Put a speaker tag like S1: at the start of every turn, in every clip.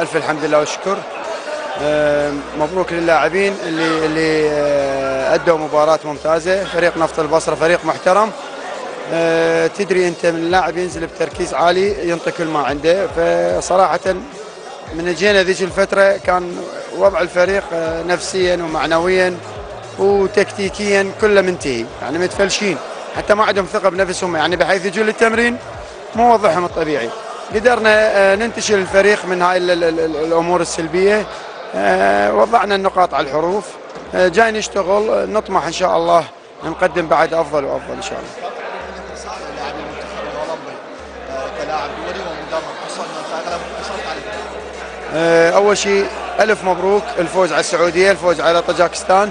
S1: ألف الحمد لله والشكر. آه، مبروك للاعبين اللي اللي آه، أدوا مباراة ممتازة. فريق نفط البصرة فريق محترم. آه، تدري أنت من اللاعب ينزل بتركيز عالي ينطي كل ما عنده. فصراحة من جينا ذيك الفترة كان وضع الفريق آه، نفسيا ومعنويا وتكتيكيا كله منتهي يعني متفلشين. حتى ما عندهم ثقة بنفسهم يعني بحيث يجون للتمرين مو وضعهم الطبيعي. قدرنا آه، ننتشل الفريق من هاي ال- ال- ال- الأمور السلبية. آه، وضعنا النقاط على الحروف. آه، جاي نشتغل نطمح إن شاء الله نقدم بعد أفضل وأفضل إن شاء الله. أول شيء ألف مبروك الفوز على السعودية الفوز على طاجكستان.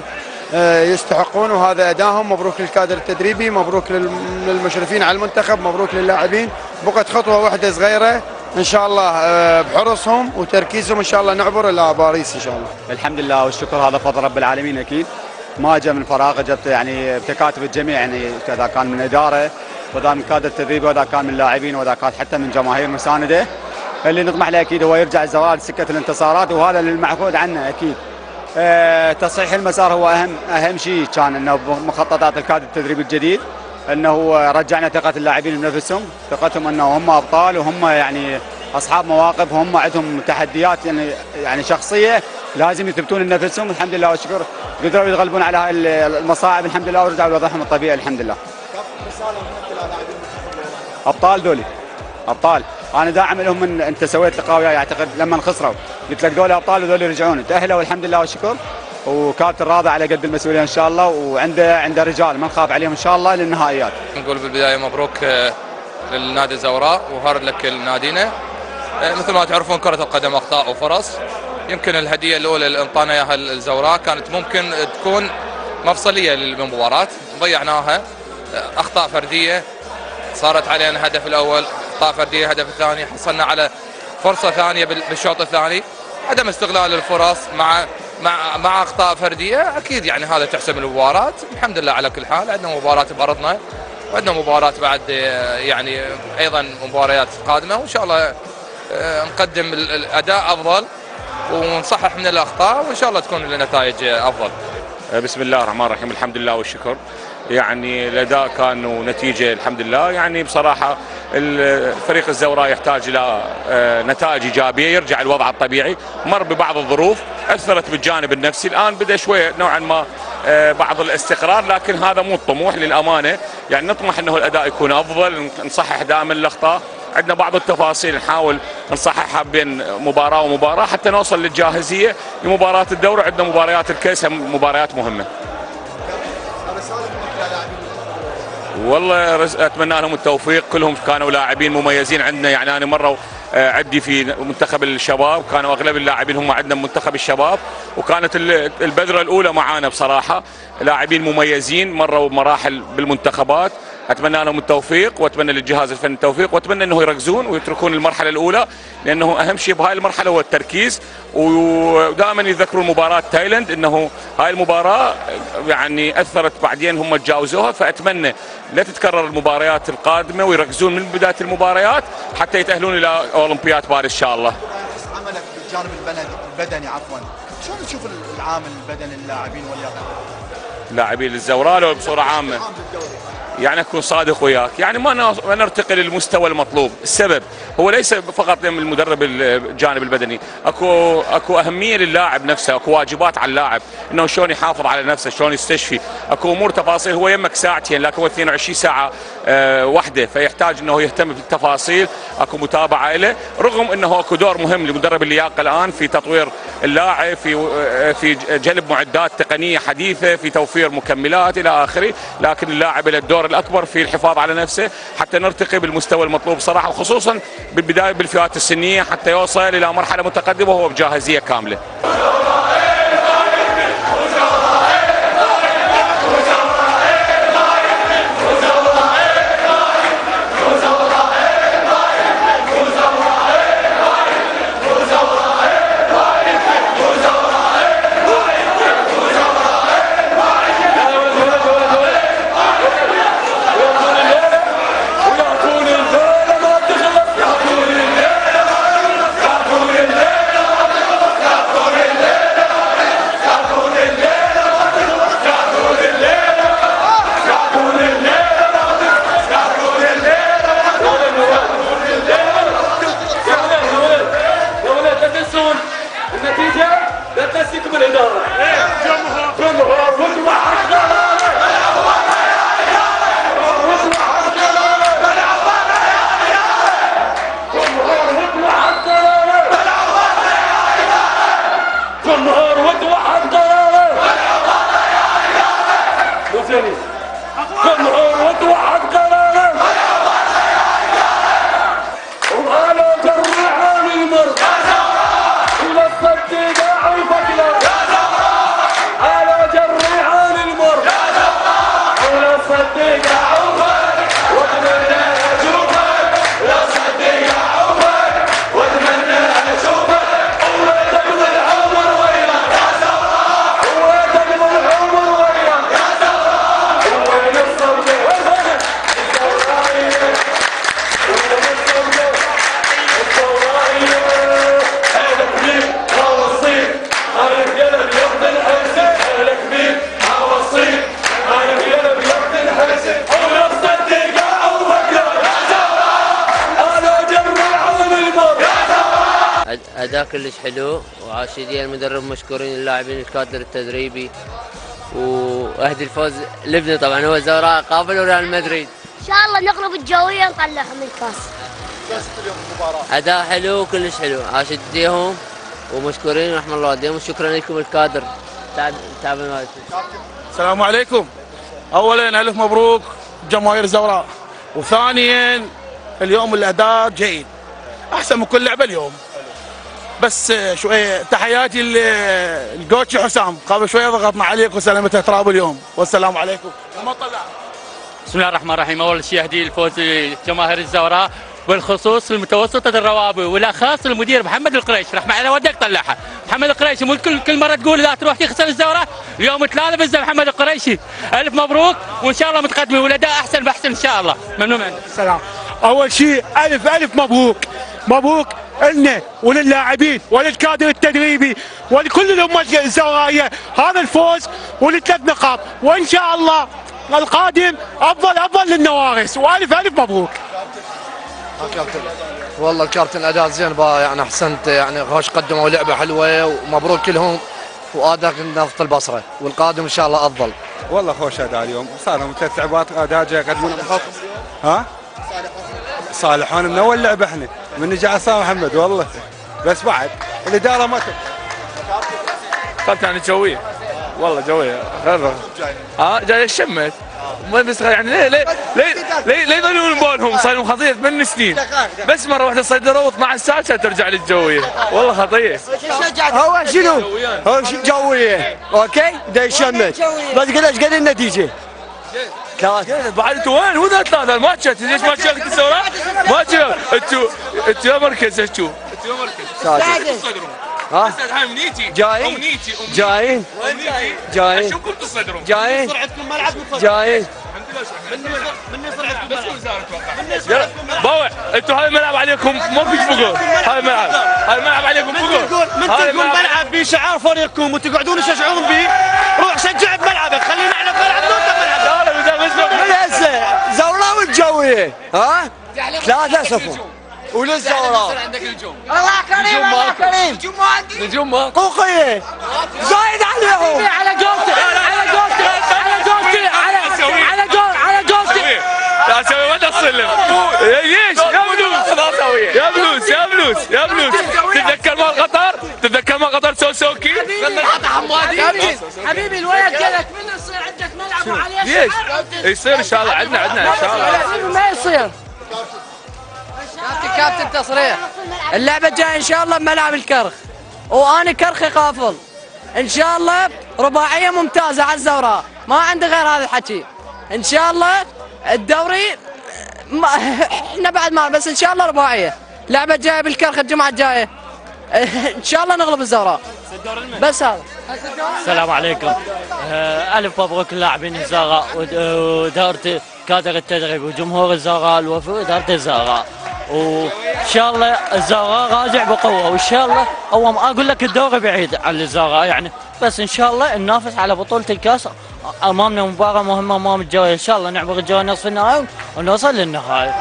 S1: يستحقون وهذا أداهم. مبروك للكادر التدريبي مبروك للم- للمشرفين على المنتخب مبروك للاعبين. بقت خطوة واحدة صغيرة. إن شاء الله آه، بحرصهم وتركيزهم إن شاء الله نعبر إلى باريس إن شاء الله.
S2: الحمد لله والشكر هذا فضل رب العالمين أكيد. ما جاء من فراغ جبت يعني بتكاتف الجميع يعني إذا كان من إدارة وإذا من كادر تدريبي وإذا كان من لاعبين وإذا كان حتى من جماهير مساندة. اللي نطمح له أكيد هو يرجع الزوال سكة الانتصارات وهذا اللي المعهود عنه أكيد. آه، تصحيح المسار هو أهم أهم شيء. كان إنه بمخططات الكادر التدريبي الجديد. أنه رجعنا ثقة اللاعبين بنفسهم ثقتهم أنه هم أبطال وهم يعني أصحاب مواقف وهم عندهم تحديات يعني يعني شخصية لازم يثبتون نفسهم. الحمد لله والشكر قدروا يتغلبون على المصاعب. الحمد لله. ورجعوا لوضعهم الطبيعي. الحمد لله. أبطال دولي أبطال. أنا داعم لهم من أنت سويت لقاء وياي. أعتقد لما خسروا قلت لك دول أبطال وذول يرجعون تأهلوا. والحمد لله والشكر وكابتن راضي على قد المسؤولية إن شاء الله وعنده عنده رجال ما نخاف عليهم إن شاء الله للنهائيات.
S3: نقول بالبداية مبروك آه، للنادي الزوراء وهارد لك لنادينا آه، مثل ما تعرفون كرة القدم أخطاء وفرص. يمكن الهدية الأولى اللي انطانا اياها الزوراء كانت ممكن تكون مفصلية للمباراة. ضيعناها آه، أخطاء فردية. صارت علينا الهدف الأول أخطاء فردية الهدف الثاني. حصلنا على فرصة ثانية بال- بالشوط الثاني. عدم استغلال الفرص مع مع مع أخطاء فردية أكيد يعني هذا تحسب المباراة. الحمد لله على كل حال عندنا مباراة بأرضنا وعندنا مباراة بعد آه، يعني أيضا مباريات قادمة. وإن شاء الله آه، نقدم ال- الأداء أفضل ونصحح من الأخطاء وإن شاء الله تكون النتائج أفضل.
S4: بسم الله الرحمن الرحيم الحمد لله والشكر. يعني الاداء كان ونتيجه الحمد لله يعني بصراحة الفريق الزوراء يحتاج إلى آه، نتائج إيجابية يرجع الوضع الطبيعي. مر ببعض الظروف أثرت بالجانب النفسي. الآن بدأ شوية نوعا ما آه، بعض الاستقرار لكن هذا مو الطموح للأمانة. يعني نطمح إنه الأداء يكون أفضل نصحح دائما الأخطاء. عندنا بعض التفاصيل نحاول نصححها بين مباراة ومباراة. حتى نوصل للجاهزية لمباراة الدوري عندنا مباريات الكاس مباريات
S5: مهمة.
S4: والله أتمنى لهم التوفيق. كلهم كانوا لاعبين مميزين عندنا. يعني أنا مرة آه، عندي في منتخب الشباب كانوا أغلب اللاعبين هم عندنا منتخب الشباب وكانت ال- البذرة الأولى معانا بصراحة. لاعبين مميزين مروا بمراحل بالمنتخبات. أتمنى لهم التوفيق وأتمنى للجهاز الفني التوفيق وأتمنى إنه يركزون ويتركون المرحلة الأولى لأنه أهم شيء بهاي المرحلة هو التركيز ودائما يذكرون مباراة تايلاند إنه هاي المباراة يعني أثرت بعدين هم تجاوزوها فأتمنى لا تتكرر المباريات القادمة ويركزون من بداية المباريات حتى يتأهلون إلى أولمبياد باريس إن شاء الله.
S5: عملك بالجانب البدني عفوا شلون تشوف العامل البدني للاعبين واللياقه؟
S4: لاعبين الزوراء لو
S5: بصورة عامة.
S4: يعني أكون صادق وياك. يعني ما ما نرتقي للمستوى المطلوب. السبب هو ليس فقط من المدرب الجانب البدني. اكو أكو أهمية للاعب نفسه. أكو واجبات على اللاعب. إنه شلون يحافظ على نفسه شلون يستشفي. أكو أمور تفاصيل. هو يمك ساعتين لكن هو 22 ساعة آه وحدة. فيحتاج إنه يهتم بالتفاصيل. أكو متابعة له رغم إنه أكو دور مهم لمدرب اللياقة الآن في تطوير اللاعب في في جلب معدات تقنية حديثة في توفير مكملات إلى آخره. لكن اللاعب له الدور الأكبر في الحفاظ على نفسه حتى نرتقي بالمستوى المطلوب صراحة وخصوصا بالبداية بالفئات السنية حتى يوصل إلى مرحلة متقدمة وهو بجاهزية كاملة.
S6: söyleyeyim. كلش حلو. وعاشدين المدرب مشكورين اللاعبين الكادر التدريبي. وأهدي الفوز لابني طبعا هو زوراء قابل وريال مدريد.
S7: إن شاء الله نغلب الجوية نطلعهم الكاس
S8: اليوم المباراه
S6: أداء حلو كلش حلو. عاشديهم ومشكورين رحم الله والديهم وشكرا لكم الكادر. تعب تعب
S9: السلام عليكم. اولا ألف مبروك جماهير الزوراء وثانيا اليوم الأداء جيد. أحسن من كل لعبة اليوم. بس شوية تحياتي للكوتش حسام. قبل شوية ضغطنا عليك وسلامته تراب اليوم. والسلام عليكم.
S5: بسم الله الرحمن الرحيم. أول شيء أهدي الفوز لجماهير الزوراء بالخصوص المتوسطة الروابي والأخص المدير محمد القريش. رحمة على ودك طلعها. محمد القريشي مو كل كل مرة تقول لا تروح تخسر الزوراء اليوم ثلاثة فز محمد القريشي. ألف مبروك وإن شاء الله متقدمين. والاداء أحسن بأحسن إن شاء الله. ممنون منك
S9: السلام أول شيء الف ألف مبروك. مبروك لنا وللاعبين وللكادر التدريبي ولكل الأمة الزراعية. هذا الفوز ولثلاث نقاط. وإن شاء الله القادم افضل أفضل للنوارس. والف ألف مبروك.
S8: كابتن والله الكابتن اداء زين يعني أحسنت. يعني خوش قدموا لعبة حلوة ومبروك كلهم. وأداء نفط البصرة. والقادم إن شاء الله أفضل.
S10: والله خوش أداء اليوم. صار لهم ثلاث لعبات أداء جاي يقدمون ها؟ صالحون من أول لعبة إحنا. من نجي عصام محمد والله. بس بعد الإدارة ما
S2: كابتن يعني جوية. والله جوية. غير آه جاي الشمت ما بس يعني ليه ليه ليه ليه, ليه يضلون بالهم صار لهم خطيه ثمان سنين. بس مرة واحدة صيدلوا 12 ساعه ترجع للجويه والله خطيه
S11: هو شنو؟ هو شو جوية. أوكي؟ دا يشمت بس قد إيش قد النتيجة؟ ثلاثة
S2: بعد أنتوا وين؟ وين ثلاثة ما شفت ليش ما شفت السوراء؟ ما شفت أنتوا أنتوا يا مركز أنتوا أنتوا يا مركز
S11: ها؟
S2: أستاذ هاي منيتي
S11: جايين؟
S2: امنيتي
S11: جايين
S2: جايين؟ اشوفكم تصدرون
S11: جايين
S2: سرعتكم ملعب
S11: جايين
S2: مني سرعتكم بس وزاره أتوقع باوع أنتوا هاي الملعب عليكم ما فيش فوق هاي الملعب هاي الملعب عليكم فوق
S11: من تلقون ملعب. بشعار فريقكم وتقعدون تشجعون به روح شجع بملعبك خلينا وانت بملعب
S2: لا لا بس
S11: من هسه زوراء والجويه ها؟ ثلاثة صفر وللزوراء
S2: عندك نجوم
S7: الله كريم الله كريم
S2: نجوم ما
S11: قوقية زايد عليهم
S6: على قولته على قولته على قولته على على قول على قولته
S2: لا سوي ما تصلم ليش يا فلوس يا فلوس يا فلوس يا فلوس تتذكر مال قطر تتذكر مال قطر سوسوكي
S6: حبيبي حبيبي الولد قالك من يصير عندك ملعب وعليه
S2: ليش يصير ان شاء الله عندنا عندنا ان شاء الله
S6: ما يصير
S12: كابتن كابتن تصريح. اللعبة الجاية إن شاء الله بملعب الكرخ. وأنا كرخي قافل. إن شاء الله رباعية ممتازة على الزوراء. ما عندي غير هذا الحكي. إن شاء الله الدوري ما إحنا بعد ما بس إن شاء الله رباعية. لعبة جاية بالكرخ الجمعة الجاية. إن شاء الله نغلب الزوراء. بس هذا.
S5: السلام عليكم. ألف مبروك اللاعبين الزراء ود- ودارة كادر التدريب وجمهور الزراء الوفي واداره الزراء وان شاء الله الزراء راجع بقوة وان شاء الله هو ما أقول لك الدوري بعيد عن الزراء يعني. بس ان شاء الله ننافس على بطولة الكاس أمامنا مباراة مهمة أمام الجوية. إن شاء الله نعبر الجوية نصف النهائي ونوصل للنهائي.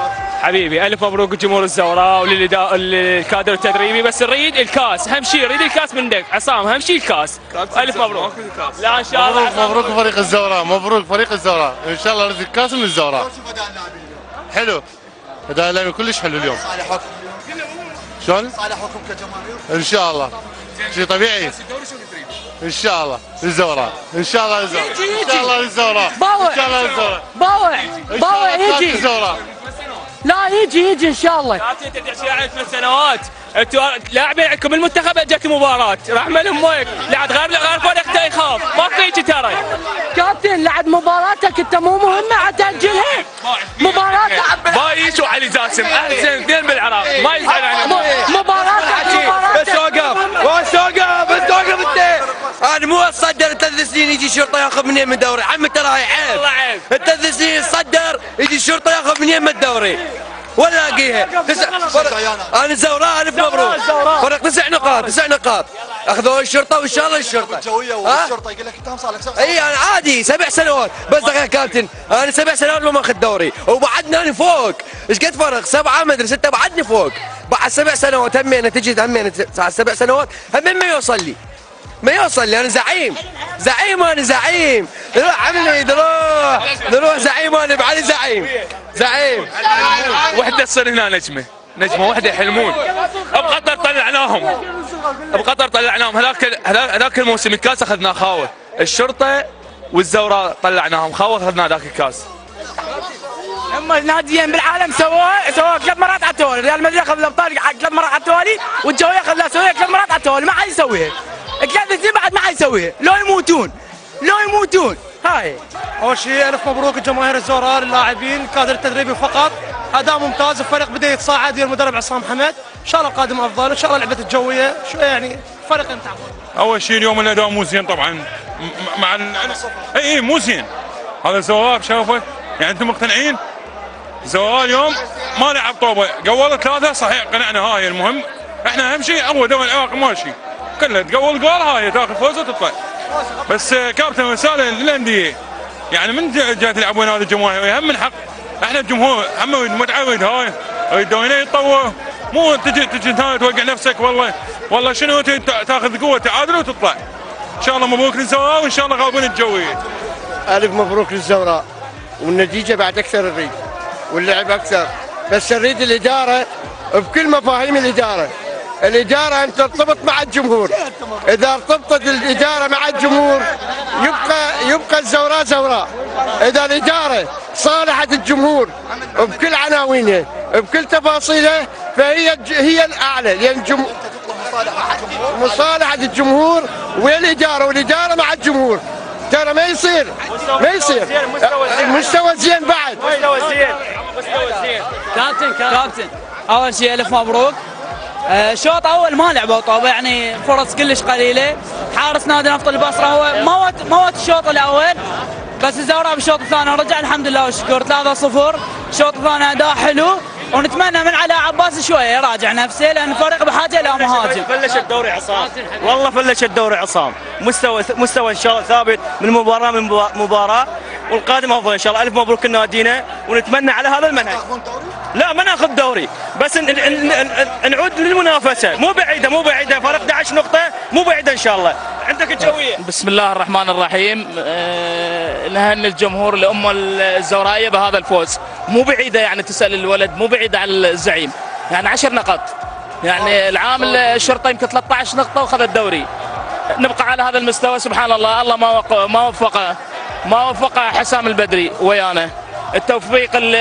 S13: حبيبي ألف مبروك جمهور الزوراء وللكادر التدريبي. بس نريد الكاس أهم شيء نريد الكاس منك عصام أهم شيء الكاس. ألف مبروك. لا إن شاء الله.
S14: مبروك مبروك فريق الزوراء مبروك فريق الزوراء إن شاء الله نرزق كاس من الزوراء حلو. أداء اللاعبين كلش حلو اليوم.
S8: صالحكم
S14: شلون؟
S8: صالحكم كجماهير.
S14: إن شاء الله. شيء طبيعي. إن شاء الله. للزوراء إن شاء الله للزوراء إن شاء الله للزوراء
S6: باوع.
S14: ان شاء الله للزوراء
S6: باوع.
S14: إن شاء
S6: باوع يجي.
S14: الزوراء
S6: لا يجي يجي إن شاء الله.
S13: انت تدري عن ثلاث سنوات أنتوا لاعبين عندكم المنتخب اجت مباراة. راح من أمك لعب غير غير فريق يخاف. ماكو هيك ترى.
S6: كابتن لعب مباراتك. أنت مو مهمه عتاجلها مباراتك
S13: بايش وعلي جاسم أحسن اثنين بالعراق؟ ما يزعل عنهم
S6: مباراتك
S11: بس اوقف بس أوقف. بس أوقف. انت أنا مو اتصدر ثلاث سنين يجي الشرطه ياخذ مني من الدوري عمي ترى هاي عيب.
S13: والله عيب.
S11: ثلاث سنين تصدر يجي الشرطه ياخذ مني من الدوري ولا الاقيها تس- فرق- أنا زوراء الف مبروك فرق
S5: تسع نقاط تسع نقاط. أخذوا الشرطة وإن شاء الله الشرطة.
S15: الجويه؟ والشرطة يقول لك أنت سبع
S5: إي أنا عادي سبع سنوات. بس دقيقة كابتن أنا سبع سنوات ما ماخذ دوري. وبعدنا أنا فوق. إيش قد فرق؟ سبعة ما أدري ستة بعدني فوق. بعد سبع سنوات همينه تجي همينه بعد سبع سنوات همين ما يوصل لي. ما يوصل لي؟ أنا زعيم. زعيم أنا زعيم. نروح عملي نروح. نروح زعيم أنا بعلي زعيم. زعيم.
S2: وحدة تصير هنا نجمة. نجمة واحدة يحلمون. بقطر طلعناهم. بقطر طلعناهم. هذاك هذاك الموسم الكاس اخذناه خاوة. الشرطة والزوراء طلعناهم. خاوة أخذنا ذاك الكاس.
S12: هم الناديين بالعالم سووها سووها ثلاث مرات على التوالي ريال مدريد أخذ الأبطال ثلاث مرات على التوالي والجوية أخذ الاسيويه ثلاث مرات على التوالي ما حد يسويها. ثلاث سنين بعد ما حد يسويها لو يموتون. لو يموتون. هاي.
S9: أول شيء ألف مبروك جماهير الزوراء للاعبين الكادر التدريبي فقط. أداء ممتاز. الفريق بدا يتصاعد ويا المدرب عصام حمد. إن شاء الله القادم أفضل. إن شاء الله لعبة الجوية. شو يعني؟ فريق يمتع
S16: أول شيء اليوم الأداء مو زين طبعا. مع ال... إي إي مو زين. هذا زوال بشوفه يعني أنتم مقتنعين؟ زوال اليوم ما لعب طوبة. قول ثلاثة صحيح قنعنا هاي. المهم إحنا أهم شيء هو دوري العراق ماشي كله تقول جول هاي تاخذ فوز وتطلع بس كابتن رساله للانديه يعني من جا- جاي تلعبون هذا الجماهير؟ هم من حق. إحنا الجمهور هم متعود هاي الدوري يتطور مو تجي تجي توقع نفسك والله والله شنو تاخذ قوة؟ تعادل وتطلع. إن شاء الله مبروك للزوراء وإن شاء الله غالبين الجويه
S11: ألف مبروك للزوراء. والنتيجة بعد أكثر نريد واللعب أكثر. بس نريد الإدارة بكل مفاهيم الإدارة. الإدارة أن ترتبط مع الجمهور. إذا ارتبطت الإدارة مع الجمهور يبقى يبقى الزوراء زوراء إذا الإدارة صالحت الجمهور بكل عناوينه بكل تفاصيله فهي هي الأعلى. لأن. مصالحة الجمهور والإدارة والإدارة مع الجمهور. ترى ما يصير؟ ما يصير. المستوى زين بعد.
S12: مستوى زين مستوى زين. كابتن كابتن. أول شيء ألف مبروك. شوط أول ما لعبوا طوبة يعني فرص كلش قليلة. حارس نادي نفط البصرة هو موت موت الشوط الأول بس الزوراء بالشوط الثاني. رجع الحمد لله والشكر 3-0 الشوط الثاني أداء حلو. ونتمنى من علاء عباس شوية يراجع نفسه لأن الفريق بحاجه إلى مهاجم
S8: فلش الدوري عصام والله فلش الدوري عصام مستوى مستوى ان شاء الله ثابت من مباراه من مباراه والقادم افضل ان شاء الله الف مبروك لنادينا ونتمنى على هذا المنهج لا ما ناخذ دوري بس نعود للمنافسه مو بعيده مو بعيده فرق 11 نقطة مو بعيدة إن شاء الله. عندك الجوية.
S17: بسم الله الرحمن الرحيم. آه، نهني الجمهور الأمة الزورائية بهذا الفوز. مو بعيدة يعني تسأل الولد مو بعيدة على الزعيم. يعني عشر نقاط. يعني العام الشرطة يمكن 13 نقطة وخذ الدوري. نبقى على هذا المستوى سبحان الله. الله ما ما وفقه ما وفق حسام البدري ويانا. التوفيق ال-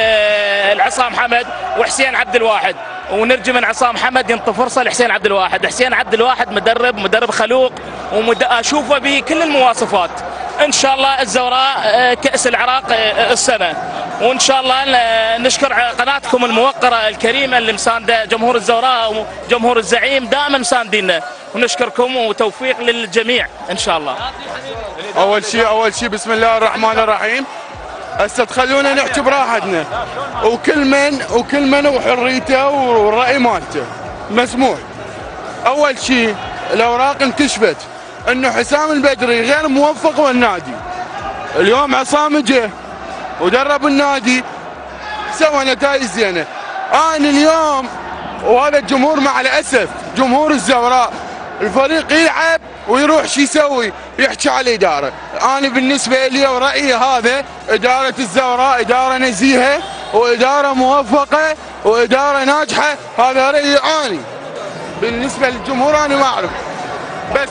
S17: العصام حمد وحسين عبد الواحد. ونرجو من عصام حمد ينطي فرصة لحسين عبد الواحد، حسين عبد الواحد مدرب مدرب خلوق واشوفه به كل المواصفات. إن شاء الله الزوراء آه، كأس العراق آه، السنة. وإن شاء الله ن- نشكر قناتكم الموقرة الكريمة اللي مساندة جمهور الزوراء وجمهور الزعيم دائما مساندينا ونشكركم وتوفيق للجميع. إن شاء الله.
S18: أول شيء أول شيء بسم الله الرحمن الرحيم. هسه تخلونا نحكي براحتنا. وكل من وكل من وحريته والرأي مالته. مسموح أول شيء الأوراق انكشفت. إنه حسام البدري غير موفق والنادي. اليوم عصام جه ودرب النادي سوى نتائج زينة. أنا اليوم وهذا الجمهور مع الأسف جمهور الزوراء الفريق يلعب ويروح شو يسوي؟ يحكي على الإدارة. أنا بالنسبة لي ورأيي هذا إدارة الزوراء إدارة نزيهة وإدارة موفقة وإدارة ناجحة. هذا رأيي اني بالنسبة للجمهور أنا ما أعرف. بس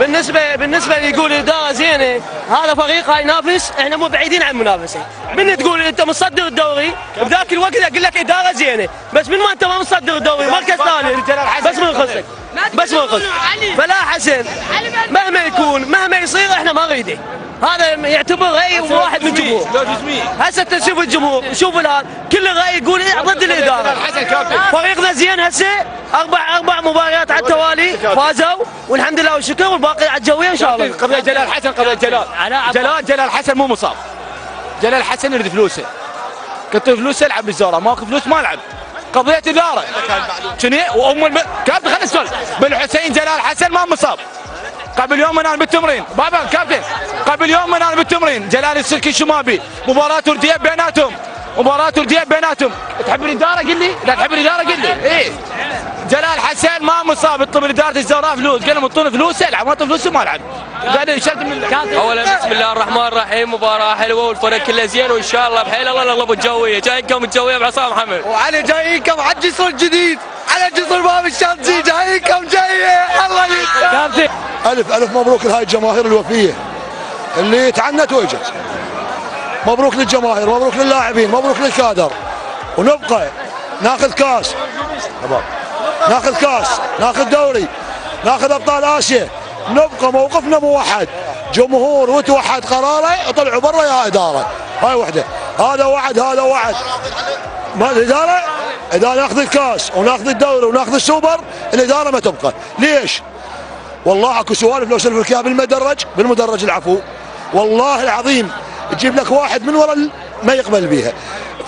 S19: بالنسبة بالنسبة اللي يقول الإدارة زينة هذا فريق هاي ينافس إحنا مو بعيدين عن المنافسه من تقول أنت مصدر الدوري؟ بذاك الوقت أقول لك إدارة زينة بس من ما أنت ما مصدر الدوري؟ مركز ثالث بس من خصك بس من خصك فلا حسن. مهما يكون مهما يصير إحنا ما نريده هذا يعتبر راي واحد من الجمهور هسه أنت تشوف الجمهور شوف الآن. كل الراي يقول إيه ضد الإدارة. فريقنا زين هسه. أربع أربع مباريات على التوالي فازوا والحمد لله والشكر والباقي على الجوية إن شاء الله.
S20: قبل جلال حسن قبل جلال. جلال جلال حسن مو مصاب. جلال حسن يريد فلوسه. كنت فلوسه يلعب بالزورة ماكو فلوس ما يلعب
S15: قضية إدارة. شنو؟ وأم الم... كابتن خليني اسولف بالحسين جلال حسن ما مصاب. قبل يوم أنا بالتمرين. بابا كابتن قبل يوم أنا بالتمرين. جلال السلكي الشمابي. مباراة ورديه بيناتهم. مباراة ورديه بيناتهم. تحب الإدارة قل لي؟ لا تحب الإدارة قل لي. إيه. جلال حسن ما مصاب يطلب من اداره الزوراء فلوس. قال لهم اعطوني فلوس العب ما فلوس ما العب قال شد من
S21: اولا بسم الله الرحمن الرحيم. مباراة حلوة والفريق كله زين وإن شاء الله. بحيل الله نغلب الجوية. جايكم الجوية بعصام محمد
S11: وعلي جايينكم على الجسر الجديد. على جسر باب الشمسي جايينكم جاية الله يستر
S22: ألف ألف مبروك لهاي الجماهير الوفية. اللي تعنت واجت مبروك للجماهير مبروك للاعبين مبروك للكادر. ونبقى ناخذ كاس. ناخذ كاس ناخذ دوري ناخذ أبطال آسيا. نبقى موقفنا موحد جمهور وتوحد قراره يطلعوا برا يا إدارة. هاي وحدة. هذا وعد هذا وعد. ما الاداره اذا ناخذ الكاس وناخذ الدوري وناخذ السوبر. الإدارة ما تبقى. ليش؟ والله أكو سوالف لو سلف لك اياها بالمدرج بالمدرج العفو. والله العظيم تجيب لك واحد من ورا ما يقبل بيها.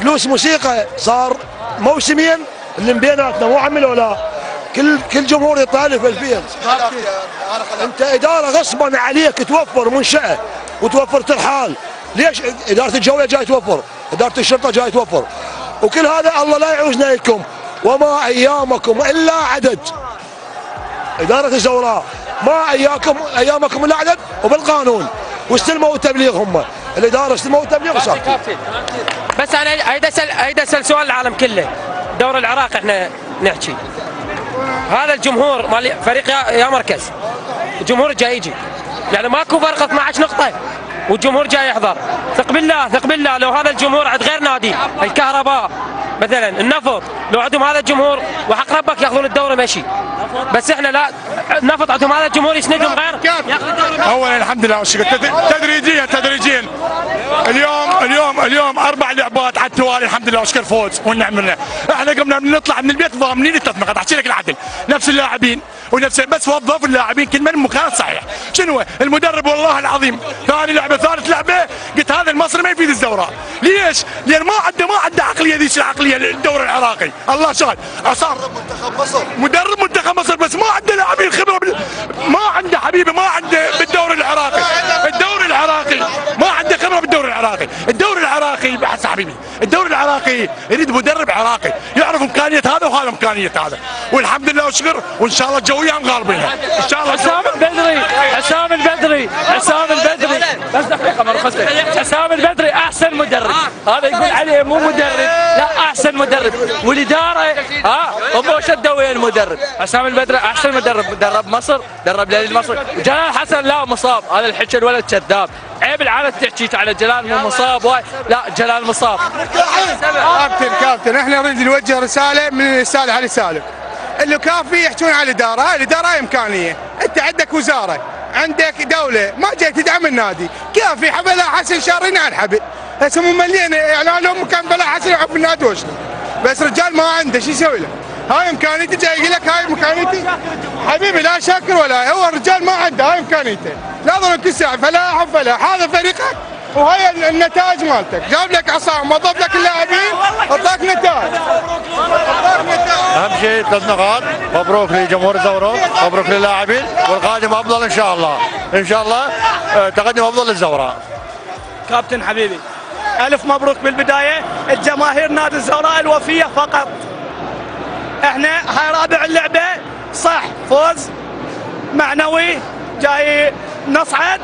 S22: فلوس موسيقى صار موسمين اللي بيناتنا مو عمل ولا؟ كل كل جمهور يطالب الفين انت إدارة غصبا عليك توفر منشأة وتوفر ترحال. ليش إدارة الجويه جاي توفر؟ إدارة الشرطة جاي توفر. وكل هذا الله لا يعوزنا لكم وما أيامكم إلا عدد. إدارة الزوراء ما اياكم أيامكم إلا عدد؟ وبالقانون. واستلموا التبليغ هم الإدارة استلموا التبليغ وساكتين
S19: بس أنا اريد اسال اريد اسال سؤال العالم كله. دور العراق إحنا نحكي. هذا الجمهور مال فريق يا, يا مركز. الجمهور جاي يجي. يعني ماكو فرق 12 نقطة. والجمهور جاي يحضر. ثق بالله ثق بالله. لو هذا الجمهور عند غير نادي الكهرباء مثلا النفط. لو عندهم هذا الجمهور وحق ربك ياخذون الدوري ماشي. بس إحنا لا عندهم. هذا الجمهور يسندهم غير؟ ياخذ الدوري.
S23: اولا الحمد لله. تدريجيا تدريجيا. اليوم اليوم اليوم أربع لعبات على التوالي. الحمد لله. والشكر فوز والنعم بالله إحنا قمنا نطلع من البيت ضامنين التطبيق أحكي لك العدل. نفس اللاعبين ونفس بس وظفوا اللاعبين كل من مكان صحيح. شنو؟ المدرب والله العظيم ثاني لعبة ثالث لعبة. قلت هذا المصري ما يفيد الزوراء ليش؟ لأن ما عنده ما عنده عقلية ذيك العقلية الدوري العراقي. الله شاهد. عصام مدرب منتخب مصر بس ما عنده لاعبين خبرة بال... ما عنده حبيبي ما عنده بالدوري العراقي. الدوري العراقي. ما عنده خبره بالدوري العراقي. الدوري العراقي بحس حبيبي الدوري العراقي يريد مدرب عراقي. يعرف إمكانية هذا وهذا إمكانية هذا. والحمد لله والشكر. وإن شاء الله الجوية مغالبينها. إن شاء الله
S20: حسام البدري. حسام البدري. حسام البدري. بس دقيقة مرخصة حسام البدري أحسن مدرب. هذا يقول عليه مو مدرب. لا أحسن مدرب. والإدارة ها هم شدوا ويا المدرب؟ حسام البدري أحسن مدرب. درب مصر درب نادي مصر. جلال حسن لا مصاب. هذا الحكي الولد كذاب. عيب العالم تحكي على جلال مو مصاب لا جلال مصاب.
S24: كابتن كابتن إحنا نريد نوجه رسالة من رساله علي سالم اللي كافي يحجون على الإدارة، الإدارة إمكانية، أنت عندك وزارة، عندك دولة، ما جاي تدعم النادي، كافي حبلا حسن شارين عن حبل، هسه مملين إعلانهم كان بلا حسن يحب النادي وشنو بس رجال ما عنده شو يسوي له؟ هاي امكانيتي جاي يقول لك هاي امكانيتي حبيبي لا شاكر ولا هو الرجال ما عنده هاي إمكانيته. لا ظلم كل ساعة فلاح فلاح. هذا فريقك وهي النتائج مالتك. جاب لك عصام وظف لك اللاعبين أعطاك نتائج.
S14: أهم شيء ثلاث نقاط. مبروك لجمهور الزوراء مبروك للاعبين والقادم أفضل إن شاء الله. إن شاء الله آه، تقدم أفضل للزوراء
S9: كابتن حبيبي ألف مبروك بالبداية. الجماهير نادي الزوراء الوفية فقط. إحنا هاي رابع اللعبة صح فوز معنوي جاي نصعد.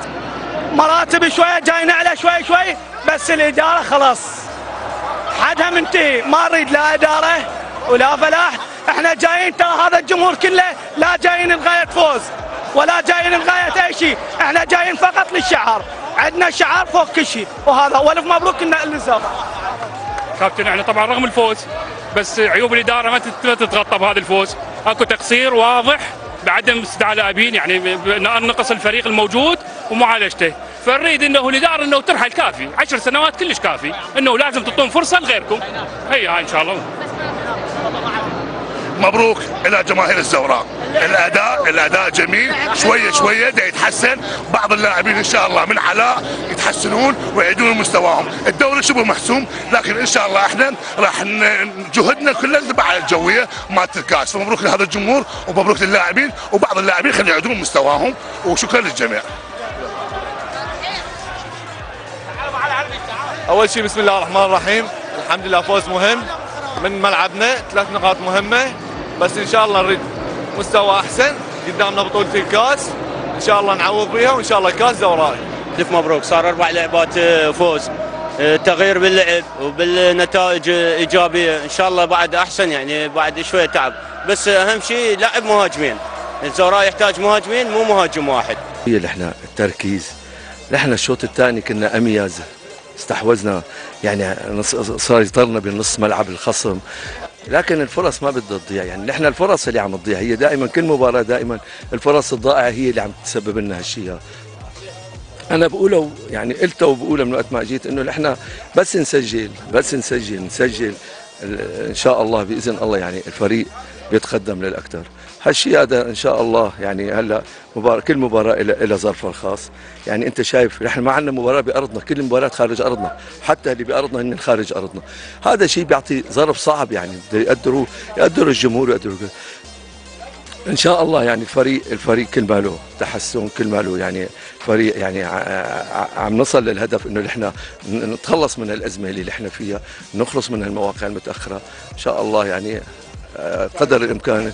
S9: مراتب شوية جاي نعلى شوي شوي بس الإدارة خلاص. حدها منتهي ما نريد لا إدارة ولا فلاح. إحنا جايين ترى هذا الجمهور كله لا جايين لغايه فوز ولا جايين لغايه أي شيء. إحنا جايين فقط للشعار. عندنا شعار فوق كل شيء. وهذا والف مبروك الزوراء
S25: كابتن إحنا طبعا رغم الفوز بس عيوب الإدارة ما تت- تتغطى بهذا الفوز. أكو تقصير واضح؟ بعدم استدعاء لاعبين يعني نقص الفريق الموجود ومعالجته. فنريد إنه الاداره إنه ترحل كافي. عشر سنوات كلش كافي. إنه لازم تعطون فرصة لغيركم. هي هاي إن شاء الله.
S23: مبروك إلى جماهير الزوراء
S26: الأداء الأداء جميل. شوية شوية دا يتحسن. بعض اللاعبين إن شاء الله من علاء يتحسنون ويعيدون مستواهم. الدوري شبه محسوم لكن إن شاء الله إحنا راح جهدنا كله نذبح على الجوية مالت الكاس فمبروك لهذا الجمهور ومبروك للاعبين. وبعض اللاعبين خلينا يعيدون مستواهم. وشكرا للجميع.
S10: أول شيء بسم الله الرحمن الرحيم. الحمد لله فوز مهم. من ملعبنا ثلاث نقاط مهمة. بس إن شاء الله نريد مستوى أحسن قدامنا بطولة الكاس. إن شاء الله نعوض بها وإن شاء الله كاس دوري
S27: الف مبروك؟ صار أربع لعبات آه، فوز. آه، تغيير باللعب وبالنتائج آه، إيجابية. إن شاء الله بعد أحسن يعني بعد شوية تعب. بس أهم شيء لاعب مهاجمين. الزوراء يحتاج مهاجمين مو مهاجم واحد.
S28: هي اللي إحنا التركيز. نحن الشوط الثاني كنا أمياز. استحوذنا. يعني نص سيطرنا بنص ملعب الخصم. لكن الفرص ما بدها تضيع يعني نحن الفرص اللي عم تضيع هي دائما كل مباراة دائما الفرص الضائعة هي اللي عم تسبب لنا هالشيء. أنا بقوله يعني قلته وبقوله من وقت ما جيت إنه نحن بس نسجل بس نسجل نسجل إن شاء الله بإذن الله يعني الفريق بيتقدم للأكثر هالشيء هذا إن شاء الله يعني هلا مباراة كل مباراة لها ظرفها الخاص. يعني أنت شايف نحن ما عندنا مباراة بأرضنا كل المباريات خارج أرضنا حتى اللي بأرضنا هن خارج أرضنا. هذا شيء بيعطي ظرف صعب يعني يقدروا يقدروا الجمهور يقدروا إن شاء الله يعني الفريق الفريق كل ماله تحسن كل ماله يعني فريق يعني عم نصل للهدف إنه نحن نتخلص من الأزمة اللي نحن فيها نخلص من المواقع المتأخرة. إن شاء الله يعني آه، قدر الإمكان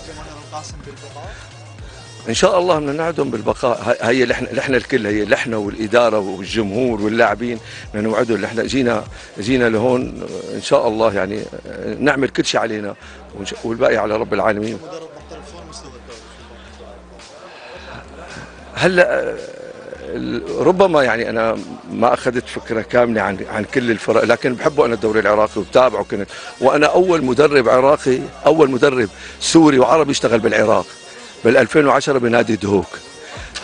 S28: إن شاء الله بدنا نعدهم بالبقاء. هي اللي إحنا نحن الكل هي اللي إحنا والإدارة والجمهور واللاعبين. بدنا نوعدهم اللي إحنا جينا جينا لهون. إن شاء الله يعني نعمل كل شيء علينا. والباقي على رب العالمين. هلأ ربما يعني أنا ما أخذت فكرة كاملة عن عن كل الفرق لكن بحبه أنا الدوري العراقي وبتابعه كنت. وأنا أول مدرب عراقي أول مدرب سوري وعربي اشتغل بالعراق بال 2010 بنادي دهوك.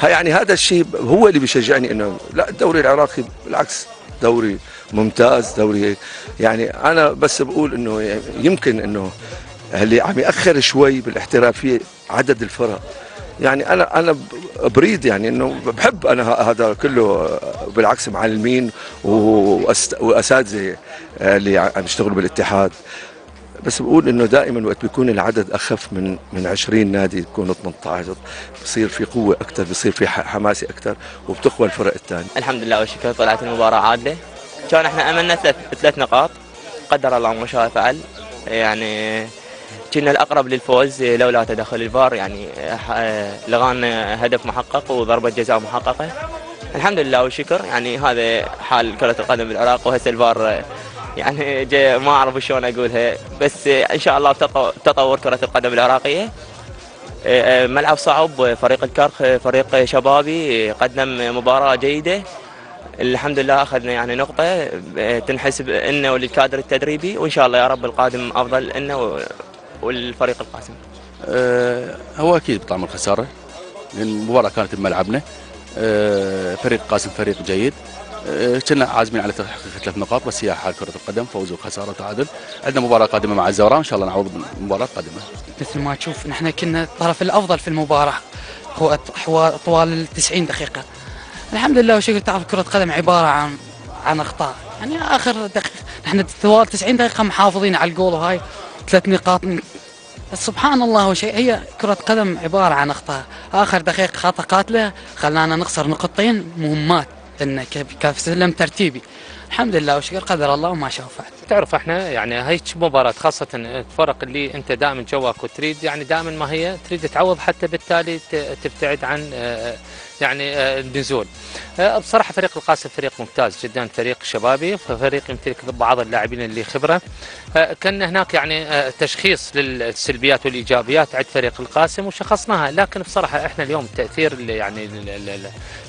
S28: يعني هذا الشيء هو اللي بيشجعني إنه لا الدوري العراقي بالعكس دوري ممتاز دوري يعني أنا بس بقول إنه يمكن إنه اللي عم يأخر شوي بالاحترافية عدد الفرق. يعني أنا أنا بريد يعني إنه بحب أنا هذا كله بالعكس معلمين وأساتذة اللي عم يشتغلوا بالاتحاد. بس بقول إنه دائما وقت بيكون العدد أخف من من 20 نادي يكونوا 18 بصير في قوة أكثر بصير في ح- حماسة أكثر وبتقوى الفرق الثانية
S29: الحمد لله والشكر طلعت المباراة عادلة. كان إحنا أملنا ثلاث ثلاث نقاط. قدر الله ما شاء فعل. يعني كنا الأقرب للفوز لولا تدخل الفار يعني ح- لغانا هدف محقق وضربة جزاء محققة. الحمد لله والشكر يعني هذا حال كرة القدم بالعراق وهسه الفار يعني ما أعرف شلون أقولها بس إن شاء الله تطو- تطور كرة القدم العراقية. ملعب صعب فريق الكرخ فريق شبابي قدم مباراة جيدة. الحمد لله أخذنا يعني نقطة. تنحسب لنا وللكادر التدريبي وإن شاء الله يا رب القادم أفضل لنا والفريق القاسم.
S30: آه، هو أكيد بطعم الخسارة لأن المباراه كانت بملعبنا. آه، فريق قاسم فريق جيد. آه، كنا عازمين على تحقيق ثلاث نقاط بس هي حال كرة القدم فوز وخسارة وتعادل عندنا مباراة قادمة مع الزوراء إن شاء الله نعوض المباراه القادمه
S31: مثل ما تشوف نحن كنا الطرف الأفضل في المباراة. هو طوال ال 90 دقيقة. الحمد لله وشكر تعرف كرة القدم عبارة عن عن أخطاء. يعني آخر دقيقة نحن طوال 90 دقيقة محافظين على الجول وهاي ثلاث نقاط. سبحان الله وشيء هي كرة قدم عبارة عن أخطاء. آخر دقيقة خطأ قاتلة. خلانا نخسر نقطتين. مهمات. لنا كسلم ترتيبي. الحمد لله وشكر. قدر الله وما شاء
S32: تعرف إحنا يعني هيك مباراة خاصة الفرق اللي أنت دائما جواك وتريد يعني دائما ما هي تريد تعوض حتى بالتالي تبتعد عن آه، يعني آه، النزول. آه، بصراحة فريق القاسم فريق ممتاز جدا فريق شبابي فريق يمتلك بعض اللاعبين اللي خبرة. آه، كان هناك يعني آه، تشخيص للسلبيات والإيجابيات عند فريق القاسم وشخصناها. لكن بصراحة إحنا اليوم تأثير ال- يعني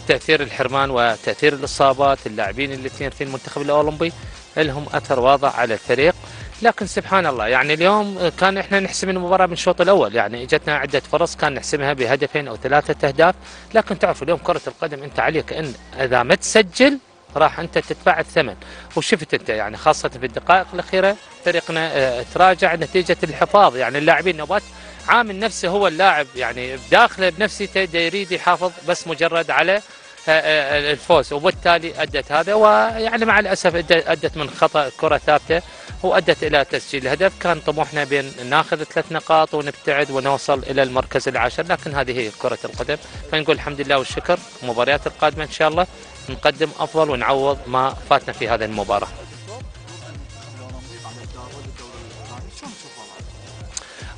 S32: تأثير الحرمان وتأثير الإصابات اللاعبين الاثنين في المنتخب الأولمبي لهم أثر واضح على الفريق. لكن سبحان الله يعني اليوم كان إحنا نحسم المباراة من الشوط الأول يعني اجتنا عدة فرص كان نحسمها بهدفين أو ثلاثة أهداف لكن تعرف اليوم كرة القدم أنت عليك إن إذا ما تسجل راح أنت تدفع الثمن. وشفت أنت يعني خاصة في الدقائق الأخيرة فريقنا آه تراجع نتيجة الحفاظ يعني اللاعبين نوبات عامل نفسه هو اللاعب يعني بداخله بنفسيته دا يريد يحافظ بس مجرد على الفوز. وبالتالي أدت هذا ويعني مع الأسف أدت من خطأ كرة ثابتة وأدت إلى تسجيل الهدف كان طموحنا بين ناخذ ثلاث نقاط ونبتعد ونوصل إلى المركز العاشر لكن هذه هي كرة القدم. فنقول الحمد لله والشكر. المباريات القادمة إن شاء الله نقدم أفضل ونعوض ما فاتنا في هذه المباراة.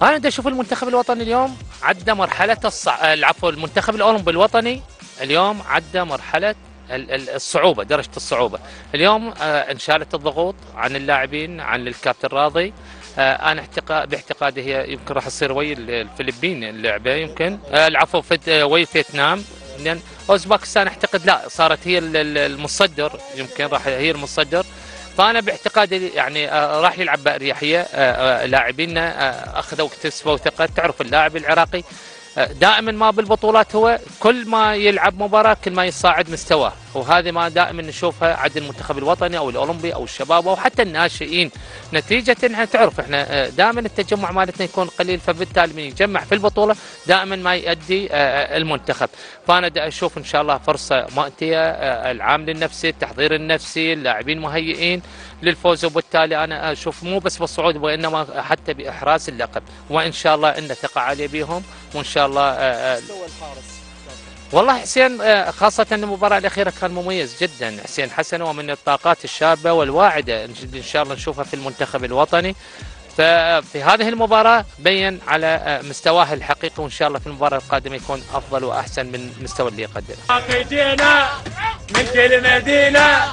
S32: أنا بدي أشوف المنتخب الوطني اليوم عدى مرحلة الصع... العفو المنتخب الأولمبي الوطني اليوم عدى مرحلة ال- ال- الصعوبة درجة الصعوبة. اليوم آه، انشالت الضغوط عن اللاعبين عن الكابتن راضي. آه، أنا اعتقاد باعتقادي هي يمكن راح تصير وي ال- الفلبين اللعبة يمكن. آه، العفو وي فيتنام. لأن اوزباكستان اعتقد لا صارت هي ال- ال- المصدر يمكن راح هي المصدر. فأنا باعتقادي يعني راح يلعب بأريحية لاعبينا أخذوا اكتسبوا ثقه تعرف اللاعب العراقي دائما ما بالبطولات هو كل ما يلعب مباراة كل ما يصاعد مستواه. وهذه ما دائما نشوفها عند المنتخب الوطني أو الأولمبي أو الشباب أو حتى الناشئين. نتيجة انها تعرف إحنا آه، دائما التجمع مالتنا يكون قليل فبالتالي من يجمع في البطولة دائما ما يؤدي آه، آه، المنتخب. فأنا دا أشوف إن شاء الله فرصة مأتية آه، العامل النفسي التحضير النفسي اللاعبين مهيئين. للفوز وبالتالي أنا أشوف مو بس بالصعود وإنما حتى بإحراز اللقب. وإن شاء الله إن ثقة عالية بهم وإن شاء الله آه، آه، والله حسين آه، خاصة المباراة الأخيرة كان مميز جدا. حسين حسن ومن الطاقات الشابة والواعدة إن شاء الله نشوفها في المنتخب الوطني. ففي هذه المباراة بين على مستواه الحقيقي وإن شاء الله في المباراة القادمة يكون أفضل وأحسن من المستوى اللي يقدمه.
S33: جينا من كل مدينة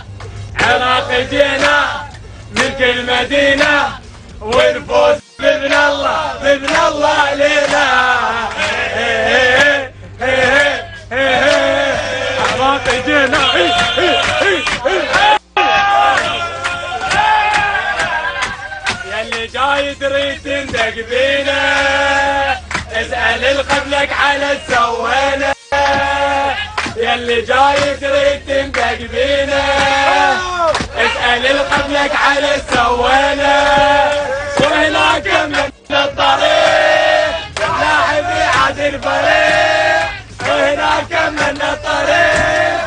S33: عراقي جينا من كل مدينة والفوز بإذن الله بإذن الله علينا عراقي جينا. يلي جاي تريد تندق بينا اسأل القبلك على السوينا يلي جاي تريد تندق بينا. اسأل القبلك على السوينا. وهناك من الطريق؟ لاعبي عاد الفريق وهناك من الطريق؟